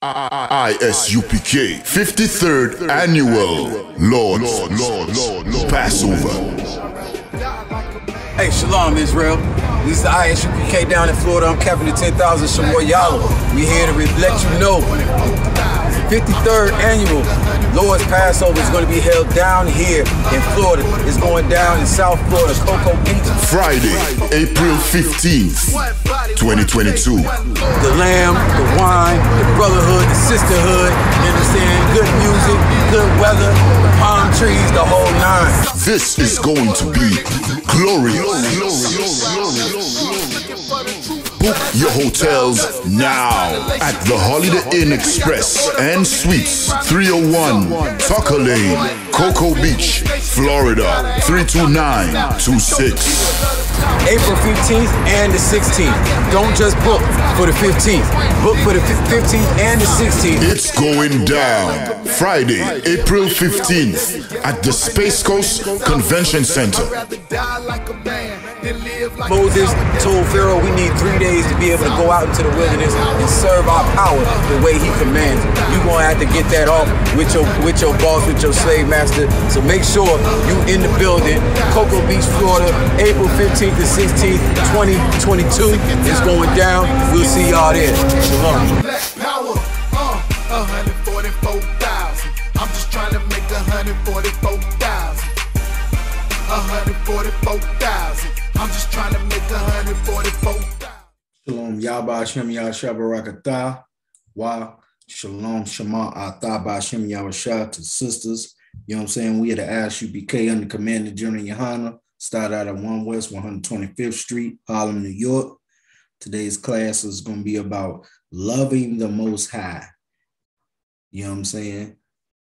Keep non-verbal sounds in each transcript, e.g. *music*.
ISUPK 53rd Annual Lord's Passover. Hey, Shalom, Israel. This is the ISUPK down in Florida. I'm Captain of 10,000 Shamor Yalo. We here to let you know 53rd annual Lord's Passover is going to be held down here in Florida. It's going down in South Florida, Cocoa Beach. Friday, April 15th, 2022. The lamb, the wine, the brotherhood, the sisterhood, you understand? Good music, good weather, the palm trees, the whole nine. This is going to be glorious. Book your hotels now at the Holiday Inn Express and Suites 301 Tucker Lane, Cocoa Beach, Florida 32926. April 15th and the 16th. Don't just book for the 15th. Book for the 15th and the 16th. It's going down Friday, April 15th at the Space Coast Convention Center. Moses told Pharaoh we need three days to be able to go out into the wilderness and serve our power the way he commands. You're gonna have to get that off with your with your boss, with your slave master. So make sure you in the building, Cocoa Beach, Florida, April 15th to 16th, 2022. It's going down. We'll see y'all there. Shalom. 144,000. Shalom, Yahba Hashem Yahshabarakatah. Wa Shalom, Shema Atah Hashem Yahweh to sisters. You know what I'm saying? We had to ask you BK under command of General Yahanna. Start out at 1 West 125th Street, Harlem, New York. Today's class is going to be about loving the Most High. You know what I'm saying?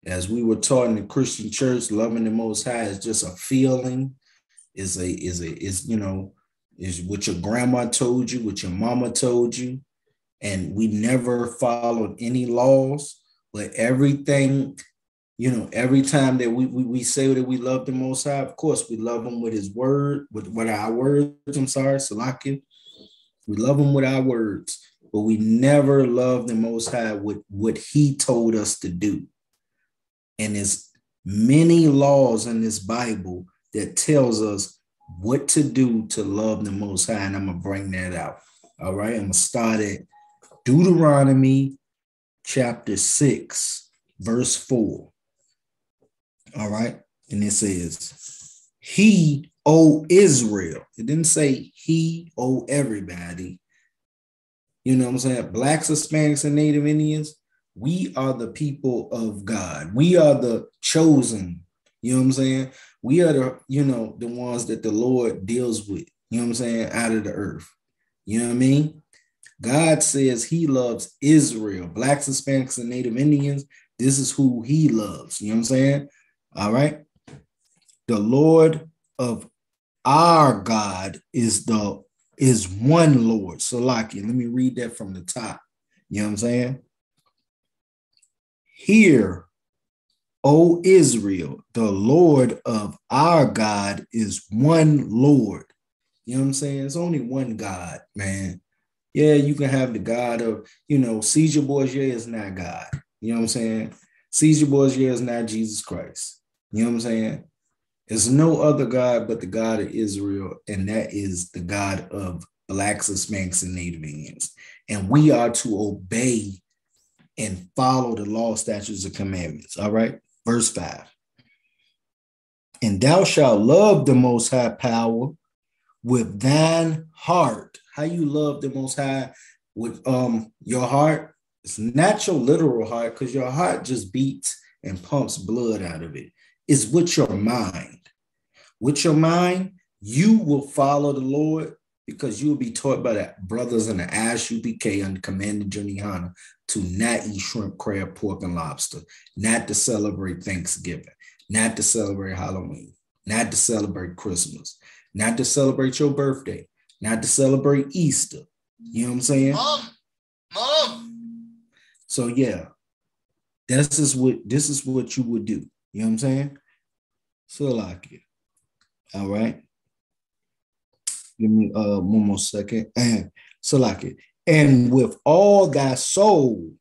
As we were taught in the Christian church, loving the Most High is just a feeling, is a is a is you know is what your grandma told you, what your mama told you, and we never followed any laws, but everything you know, every time that we, we, we say that we love the Most High, of course, we love him with his word, with, with our words. I'm sorry, Salakia. We love him with our words, but we never love the Most High with what he told us to do. And there's many laws in this Bible that tells us what to do to love the Most High, and I'm to bring that out. All right, I'm to start at Deuteronomy chapter 6, verse 4. All right. And it says, He, O Israel. It didn't say he, O everybody. You know what I'm saying? Blacks, Hispanics, and Native Indians, we are the people of God. We are the chosen. You know what I'm saying? We are the, you know, the ones that the Lord deals with, you know what I'm saying, out of the earth. You know what I mean? God says he loves Israel, blacks, Hispanics, and Native Indians. This is who he loves. You know what I'm saying? All right. The Lord of our God is the is one Lord. So, like let me read that from the top. You know what I'm saying? Hear, O Israel, the Lord of our God is one Lord. You know what I'm saying? It's only one God, man. Yeah, you can have the God of, you know, Caesar Borgia is not God. You know what I'm saying? Caesar Borgia is not Jesus Christ. You know what I'm saying? There's no other God but the God of Israel, and that is the God of blacks, Hispanics, and Native Indians. And we are to obey and follow the law, statutes, and commandments. All right. Verse 5. And thou shalt love the most high power with thine heart. How you love the most high with um your heart? It's your literal heart, because your heart just beats and pumps blood out of it is with your mind. With your mind, you will follow the Lord because you will be taught by the brothers in the Ash UPK under Commander Johnny to not eat shrimp, crab, pork, and lobster, not to celebrate Thanksgiving, not to celebrate Halloween, not to celebrate Christmas, not to celebrate your birthday, not to celebrate Easter. You know what I'm saying? Mom, mom. So yeah, this is what this is what you would do. You know what I'm saying? Salakia. All right. Give me uh one more second. *clears throat* And Salakia. And with all thy soul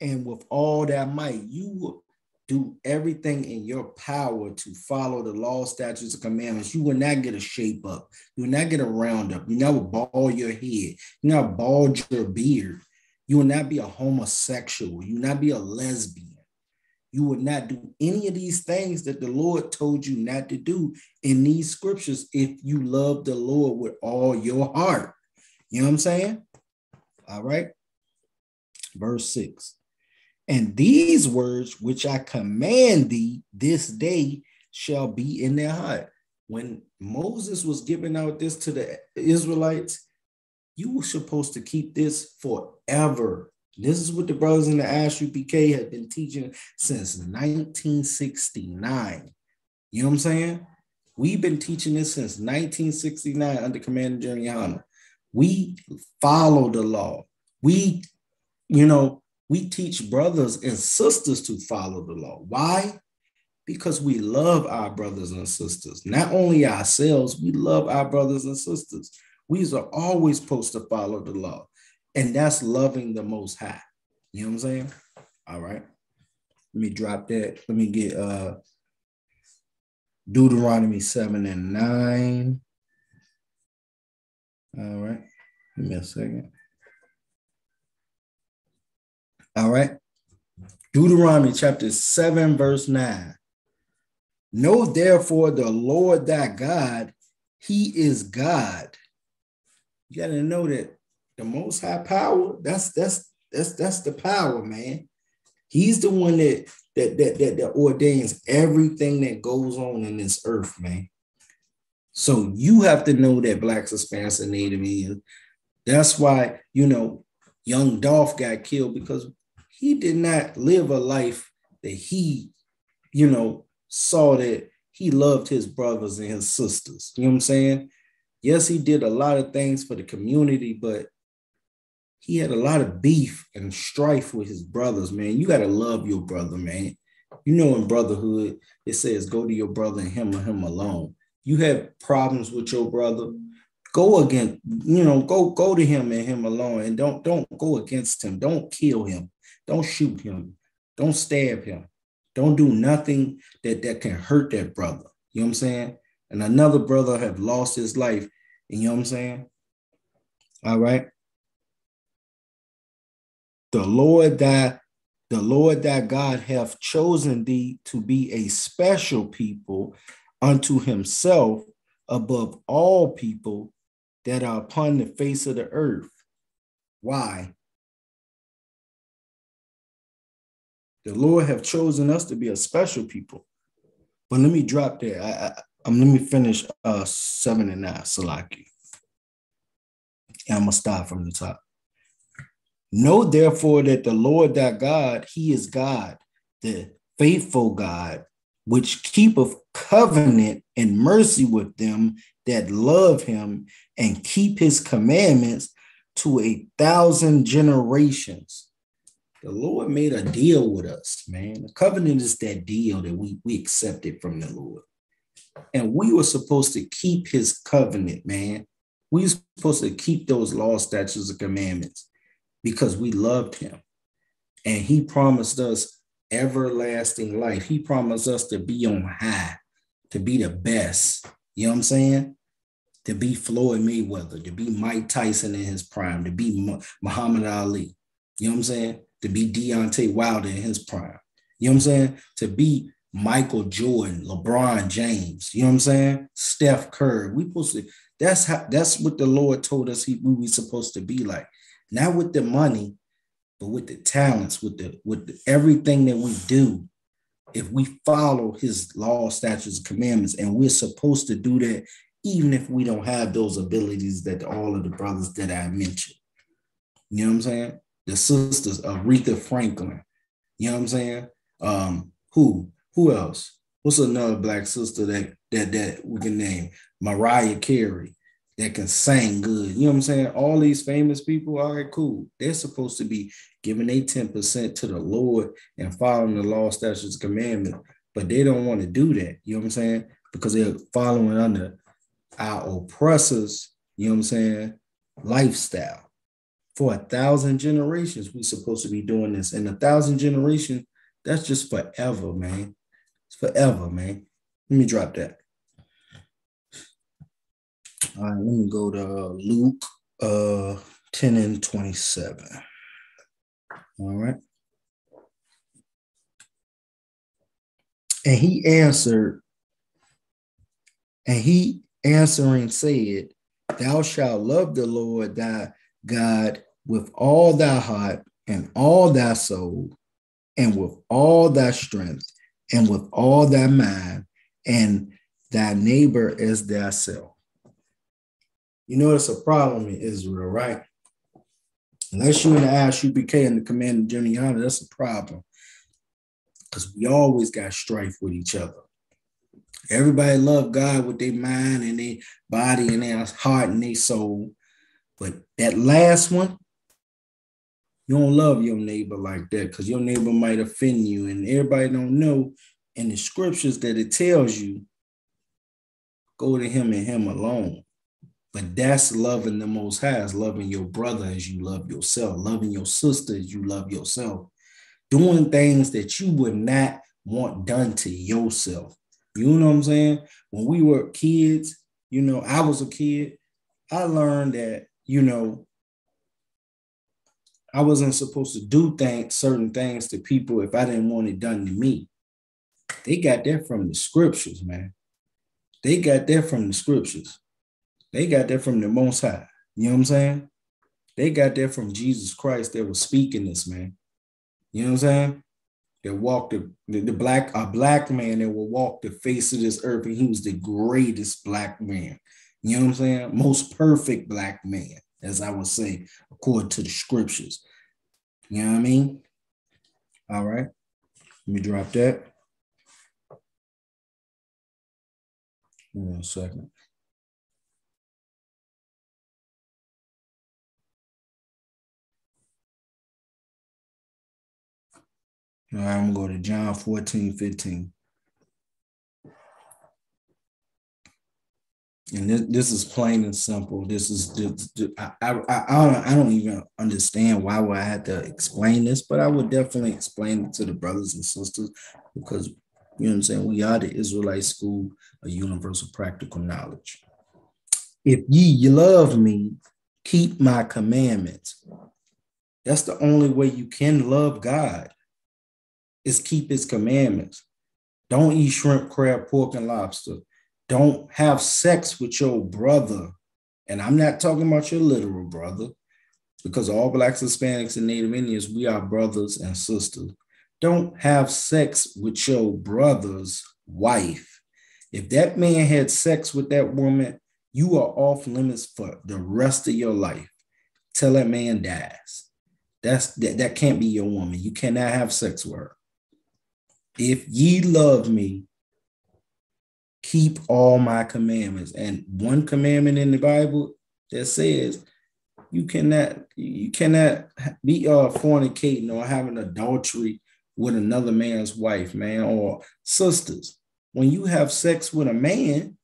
and with all that might, you will do everything in your power to follow the law, statutes, and commandments. You will not get a shape up. You will not get a round up. You never bald your head. You not bald your beard. You will not be a homosexual. You will not be a lesbian. You will not do any of these things that the Lord told you not to do in these scriptures if you love the Lord with all your heart. You know what I'm saying? All right. Verse 6. And these words which I command thee this day shall be in their heart. When Moses was giving out this to the Israelites, you were supposed to keep this forever. This is what the brothers in the ASUPK have been teaching since 1969. You know what I'm saying? We've been teaching this since 1969 under Commander General Yahanna. We follow the law. We, you know, we teach brothers and sisters to follow the law. Why? Because we love our brothers and sisters. Not only ourselves, we love our brothers and sisters. We are always supposed to follow the law. And that's loving the most high. You know what I'm saying? All right. Let me drop that. Let me get uh Deuteronomy 7 and 9. All right. Give me a second. All right. Deuteronomy chapter 7, verse 9. Know therefore the Lord thy God, he is God. You got to know that the most high power, that's that's that's that's the power, man. He's the one that that that that, that ordains everything that goes on in this earth, man. So you have to know that blacks, and Native Indians. That's why you know young Dolph got killed because he did not live a life that he, you know, saw that he loved his brothers and his sisters. You know what I'm saying? Yes, he did a lot of things for the community, but he had a lot of beef and strife with his brothers, man. You got to love your brother, man. You know, in brotherhood, it says go to your brother and him or him alone. You have problems with your brother, go against, you know, go go to him and him alone, and don't don't go against him. Don't kill him. Don't shoot him. Don't stab him. Don't do nothing that, that can hurt that brother. You know what I'm saying? And another brother have lost his life. You know what I'm saying? All right. The Lord that the Lord that God hath chosen thee to be a special people unto himself above all people that are upon the face of the earth. Why? The Lord have chosen us to be a special people. But let me drop there. I, I, um, let me finish uh, seven and nine, Salaki. And I'm to start from the top. Know therefore that the Lord thy God, he is God, the faithful God, which keepeth covenant and mercy with them that love him and keep his commandments to a thousand generations. The Lord made a deal with us, man. The covenant is that deal that we, we accepted from the Lord. And we were supposed to keep his covenant, man. We were supposed to keep those law, statutes, and commandments because we loved him. And he promised us everlasting life. He promised us to be on high, to be the best. You know what I'm saying? To be Floyd Mayweather, to be Mike Tyson in his prime, to be Muhammad Ali. You know what I'm saying? to be Deontay Wilder in his prime. You know what I'm saying? To be Michael Jordan, LeBron James. You know what I'm saying? Steph Curry. We supposed to. That's how. That's what the Lord told us he we supposed to be like. Not with the money, but with the talents, with the with the, everything that we do. If we follow His law, statutes, commandments, and we're supposed to do that, even if we don't have those abilities that all of the brothers that I mentioned. You know what I'm saying? the sisters Aretha Franklin. You know what I'm saying? Um, who? Who else? What's another black sister that that that we can name? Mariah Carey that can sing good. You know what I'm saying? All these famous people, all right, cool. They're supposed to be giving a 10% to the Lord and following the law, statutes, commandment, but they don't want to do that. You know what I'm saying? Because they're following under our oppressors, you know what I'm saying, lifestyle. for a thousand generations. We're supposed to be doing this. And a thousand generations, that's just forever, man. It's forever, man. Let me drop that. All right, let me go to Luke uh 10 and 27. All right. And he answered, and he answering said, Thou shalt love the Lord thy God with all thy heart and all thy soul and with all thy strength and with all thy mind and thy neighbor as thyself. You know, it's a problem in Israel, right? Unless you're in the ISUPK and the command of General that's a problem. Because we always got strife with each other. Everybody love God with their mind and their body and their heart and their soul. But that last one, you don't love your neighbor like that because your neighbor might offend you. And everybody don't know in the scriptures that it tells you, go to him and him alone. But that's loving the most high, is loving your brother as you love yourself, loving your sister as you love yourself, doing things that you would not want done to yourself. You know what I'm saying? When we were kids, you know, I was a kid, I learned that, you know, I wasn't supposed to do things, certain things to people if I didn't want it done to me. They got that from the scriptures, man. They got that from the scriptures. They got that from the Most High. You know what I'm saying? They got that from Jesus Christ that was speaking this, man. You know what I'm saying? That walked the, the, the black, a black man that will walk the face of this earth, and he was the greatest black man. You know what I'm saying? Most perfect black man, as I would say, according to the scriptures. You know what I mean? All right. Let me drop that. One second. All right, I'm gonna go to John 14, 15. And this, this is plain and simple. This is just, I, I, I, don't, I don't even understand why would I have to explain this, but I would definitely explain it to the brothers and sisters because you know what I'm saying? We are the Israelite school of universal practical knowledge. If ye love me, keep my commandments. That's the only way you can love God is keep his commandments. Don't eat shrimp, crab, pork, and lobster. Don't have sex with your brother. And I'm not talking about your literal brother, because all blacks, Hispanics, and Native Indians, we are brothers and sisters. Don't have sex with your brother's wife. If that man had sex with that woman, you are off limits for the rest of your life till that man dies. That's that, that can't be your woman. You cannot have sex with her. If ye love me, keep all my commandments. And one commandment in the Bible that says you cannot you cannot be uh fornicating or having adultery with another man's wife, man, or sisters. When you have sex with a man,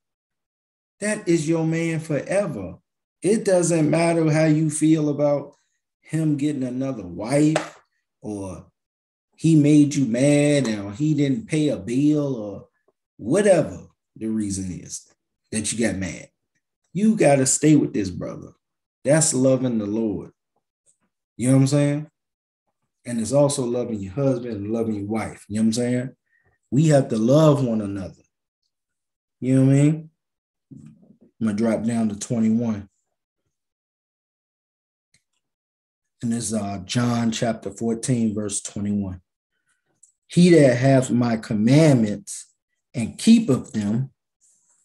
that is your man forever. It doesn't matter how you feel about him getting another wife or he made you mad or he didn't pay a bill or whatever the reason is that you got mad. You got to stay with this brother. That's loving the Lord. You know what I'm saying? And it's also loving your husband and loving your wife. You know what I'm saying? We have to love one another. You know what I mean? I'm going to drop down to 21. And this is uh, John chapter 14, verse 21. He that hath my commandments and keepeth them.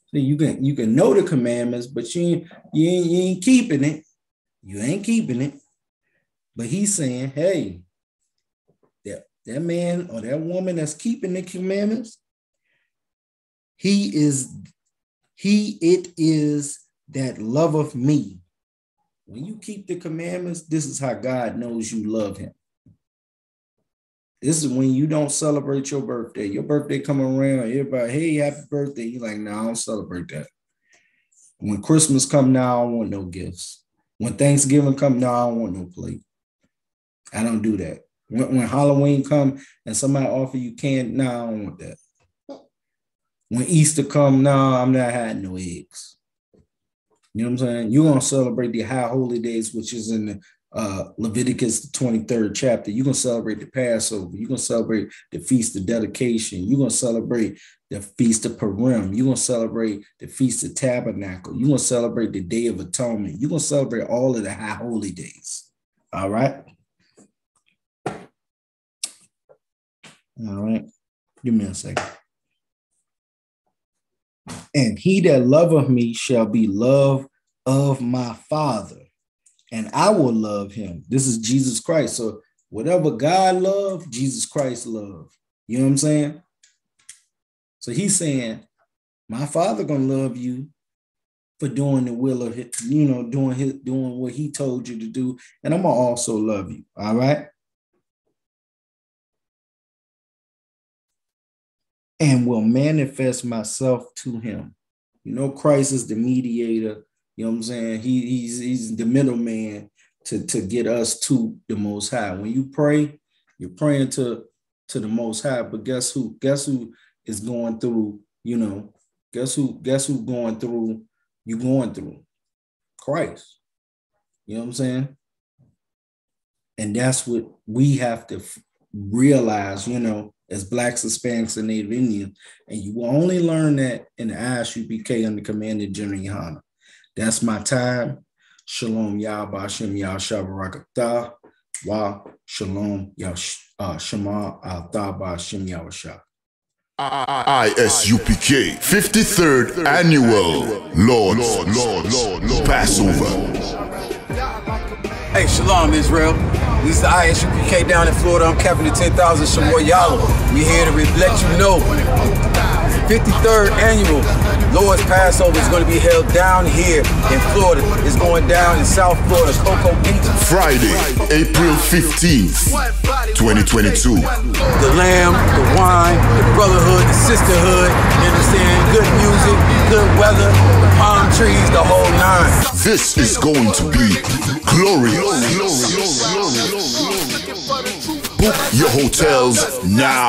So you can you can know the commandments, but you ain't, you ain't, you ain't keeping it. You ain't keeping it. But he's saying, hey, that, that man or that woman that's keeping the commandments, he is, he it is that loveth me. When you keep the commandments, this is how God knows you love him. This is when you don't celebrate your birthday. Your birthday come around, everybody, hey, happy birthday. You're like, no, nah, I don't celebrate that. When Christmas come now, I don't want no gifts. When Thanksgiving come, no, I don't want no plate. I don't do that. When, when Halloween come and somebody offer you candy, no, I don't want that. When Easter come, no, I'm not having no eggs. You know what I'm saying? You're gonna celebrate the high holy days, which is in the uh, Leviticus, the 23rd chapter. You're gonna celebrate the Passover. You're gonna celebrate the Feast of Dedication. You're gonna celebrate the Feast of Purim. You're gonna celebrate the Feast of Tabernacle. You're gonna celebrate the Day of Atonement. You're gonna celebrate all of the high holy days. All right. All right. Give me a second. And he that loveth me shall be loved of my Father, and I will love him. This is Jesus Christ. So whatever God loved, Jesus Christ loved. You know what I'm saying? So he's saying, my Father gonna love you for doing the will of his, you know, doing his doing what he told you to do, and I'm gonna also love you. All right. and will manifest myself to him. You know, Christ is the mediator. You know what I'm saying? He, he's he's the middleman to, to get us to the most high. When you pray, you're praying to, to the most high. But guess who? Guess who is going through, you know, guess who, guess who going through you going through? Christ. You know what I'm saying? And that's what we have to realize, you know, as Blacks, Hispanics, and Native Indians. And you will only learn that in the ISUPK under Command of General Yahanna. That's my time. Shalom Yah Bashem Yah Shabarakatah. Wa Shalom Yah uh, Shema Al Bashem Yahweh ISUPK 53rd Annual Lord's, Lord's, Lord's Passover. Hey, Shalom Israel. This is the ISUPK down in Florida. I'm Captain of 10,000 Shamoy Yalo. We here to let you know 53rd annual Lord's Passover is going to be held down here in Florida. It's going down in South Florida, Cocoa Beach. Friday, April 15th, 2022. The lamb, the wine, the brotherhood, the sisterhood, you understand? Good music, good weather, the palm trees, the whole nine. This is going to be glorious. Book your hotels now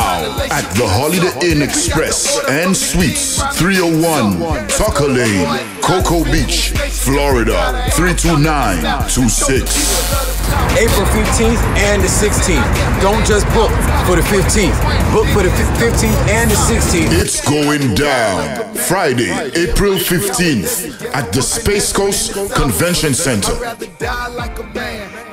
at the Holiday Inn Express and Suites 301 Tucker Lane, Cocoa Beach, Florida 32926. April 15th and the 16th. Don't just book for the 15th. Book for the 15th and the 16th. It's going down Friday, April 15th at the Space Coast Convention Center.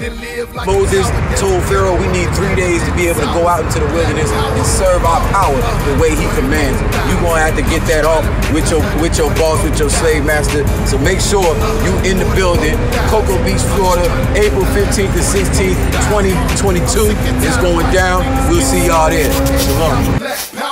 Moses told Pharaoh we need three days to be able to go out into the wilderness and serve our power the way he commands. You're gonna have to get that off with your with your boss, with your slave master. So make sure you in the building, Cocoa Beach, Florida, April 15th to 16th, 2022 is going down. We'll see y'all there. Shalom.